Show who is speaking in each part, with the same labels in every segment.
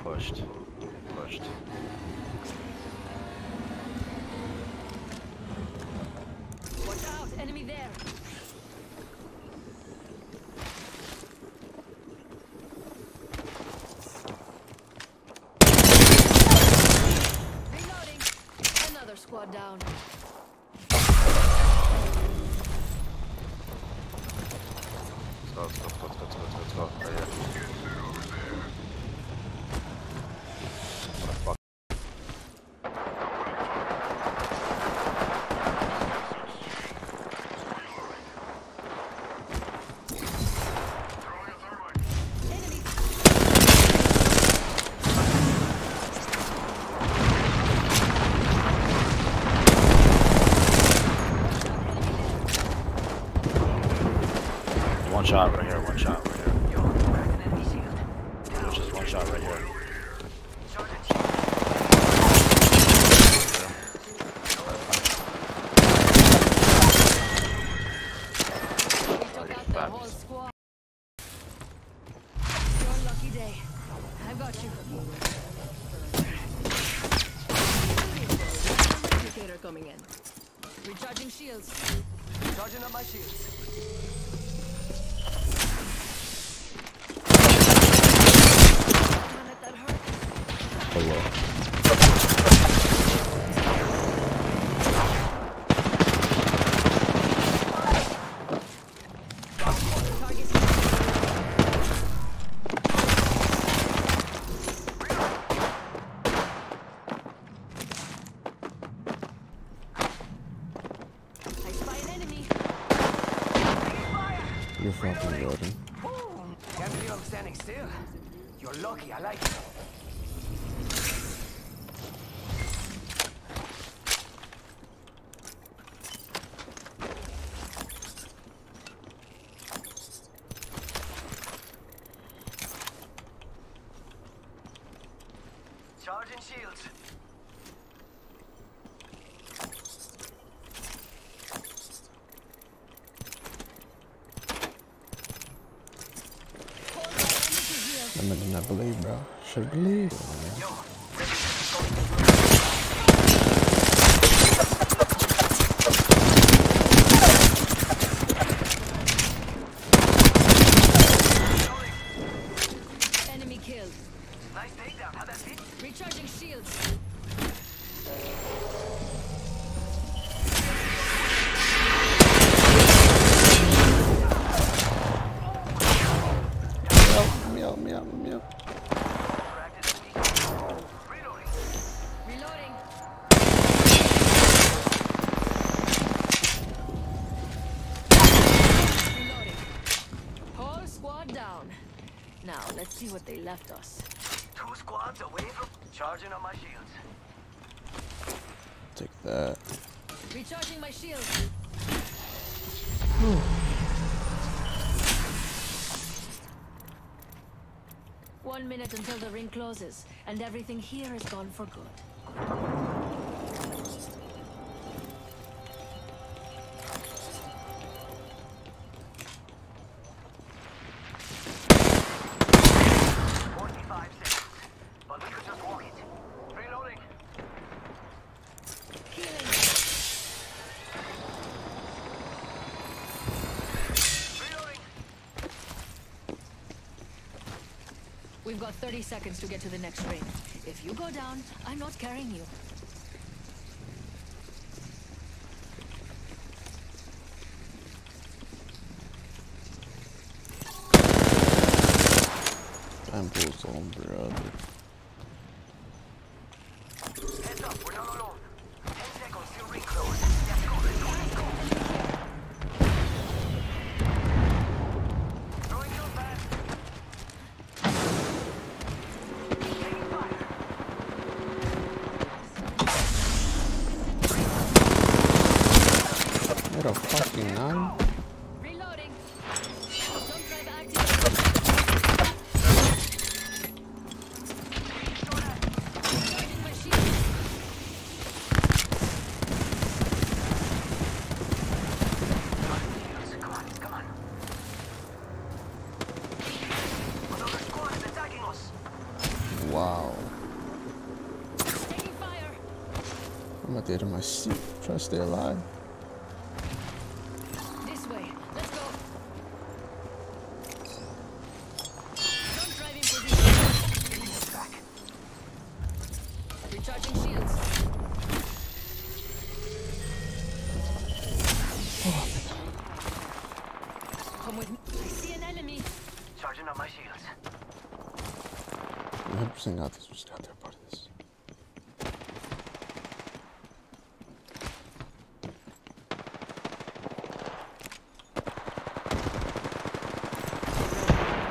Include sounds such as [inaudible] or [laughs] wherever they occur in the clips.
Speaker 1: pushed. Pushed.
Speaker 2: Watch out, enemy there. Reloading. Another squad down.
Speaker 1: Let's go, let's go, let's go, let's go, let's go, let's go. Shot right here, one shot right here. There's just one shot right here.
Speaker 2: We took out the whole squad. Your lucky day. I've got you. Indicator coming in. Recharging shields.
Speaker 3: Charging up my shields.
Speaker 2: Damn it, that hurt. Target I spy an enemy.
Speaker 4: You're fucking loading.
Speaker 3: Boom! Can't believe I'm standing still. You're lucky, I like it. Charging shields.
Speaker 4: I mean, I believe, bro. Should believe.
Speaker 2: Now, let's see what they left us.
Speaker 3: Two squads away from charging on my shields.
Speaker 4: Take that.
Speaker 2: Recharging my shield. One minute until the ring closes, and everything here is gone for good. We've got 30 seconds to get to the next ring. If you go down, I'm not carrying you.
Speaker 4: On, brother.
Speaker 3: Heads up, we're not alone. Ten seconds till ring close. Let's go, let's go, let's go. Throwing your back. Taking fire.
Speaker 4: What a fucking nine.
Speaker 2: Reloading. Jump drive active.
Speaker 4: Wow.
Speaker 2: Taking fire.
Speaker 4: I'm at the edge of my seat, trying to stay alive.
Speaker 2: This way. Let's go. Don't drive in position.
Speaker 3: Back.
Speaker 2: Recharging shields. Come with me. I see an enemy.
Speaker 3: Charging up my shields.
Speaker 4: 100% got this. We just got there part of this.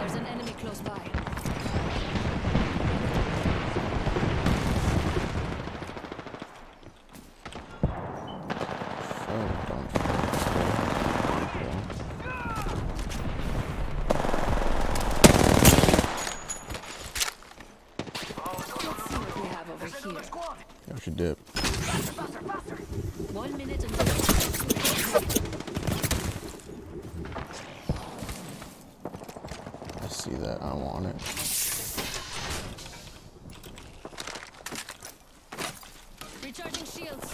Speaker 2: There's an enemy close by.
Speaker 4: Oh, don't fucking
Speaker 2: Let's see what we have over here.
Speaker 3: Squad!
Speaker 4: Yo, she dip.
Speaker 3: Faster, faster, faster!
Speaker 2: One minute until.
Speaker 4: I see that. I want it.
Speaker 2: Recharging shields.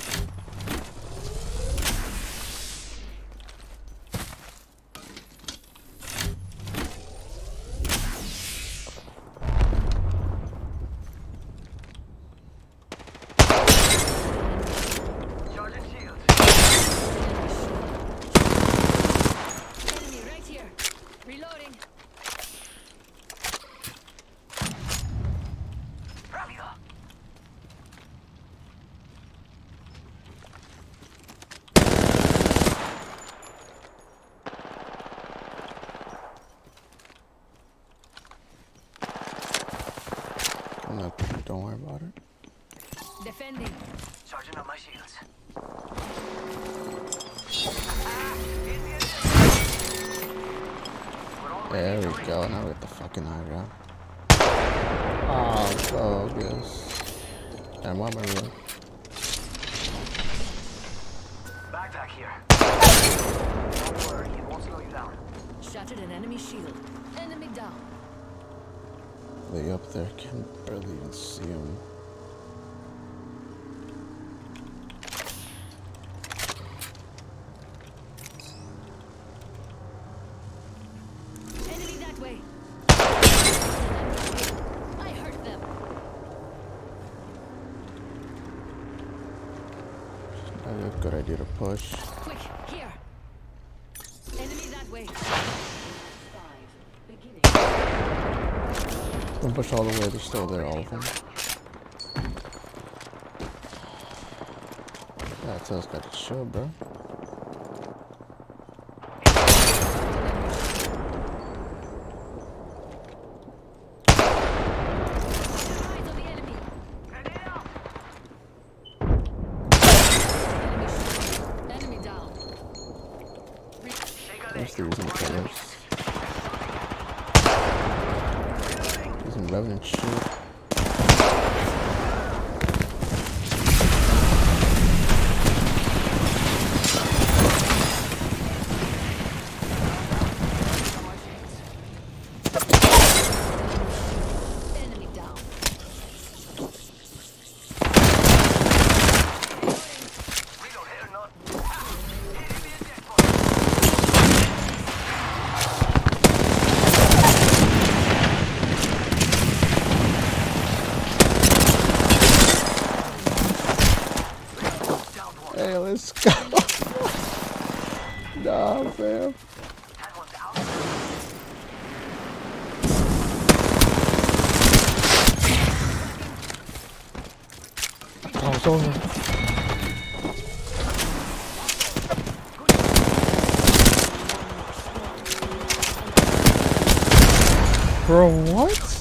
Speaker 3: Charging shields.
Speaker 2: Enemy right here. Reloading.
Speaker 3: Rápido!
Speaker 4: I'm not. Don't worry about it.
Speaker 2: Defending.
Speaker 3: Charging up my shields.
Speaker 4: There we go. Now we got the fucking high ground. Oh, bogus. Damn, why am I really?
Speaker 3: Backpack here. Don't worry, it won't slow you down.
Speaker 2: Shattered an enemy shield. Enemy down.
Speaker 4: Way up there. Can barely even see him.
Speaker 2: Enemy that way. I hurt them.
Speaker 4: A good idea to push.
Speaker 2: Quick, here. Enemy that way.
Speaker 4: Don't push all the way. They're still there, all of them. Yeah, Tails got to show, bro.
Speaker 2: Eyes on the enemy.
Speaker 3: Grenade out!
Speaker 2: Enemy shield. Enemy down. Re-
Speaker 4: The reason killers. Using Revenant shit. Let's go. [laughs] nah, fam. Oh, it's over. Bro, what?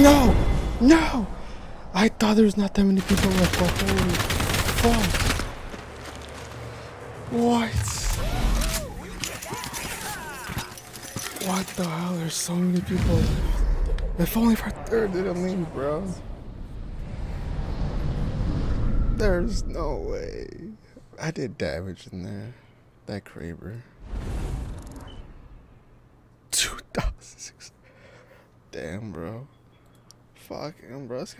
Speaker 4: No! No! I thought there was not that many people left. But holy fuck. What? What the hell? There's so many people left. If only if our third didn't leave, bro. There's no way. I did damage in there. That Kraber. 2006. Damn, bro. Fuck bro. This